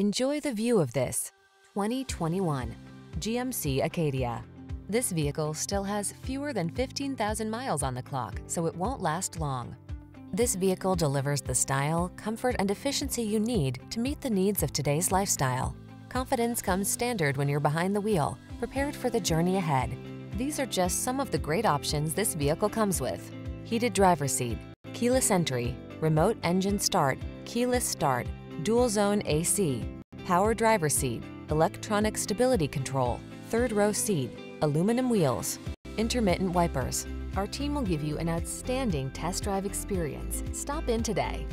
Enjoy the view of this 2021 GMC Acadia. This vehicle still has fewer than 15,000 miles on the clock, so it won't last long. This vehicle delivers the style, comfort, and efficiency you need to meet the needs of today's lifestyle. Confidence comes standard when you're behind the wheel, prepared for the journey ahead. These are just some of the great options this vehicle comes with. Heated driver seat, keyless entry, remote engine start, keyless start, dual zone AC, power driver seat, electronic stability control, third row seat, aluminum wheels, intermittent wipers. Our team will give you an outstanding test drive experience. Stop in today.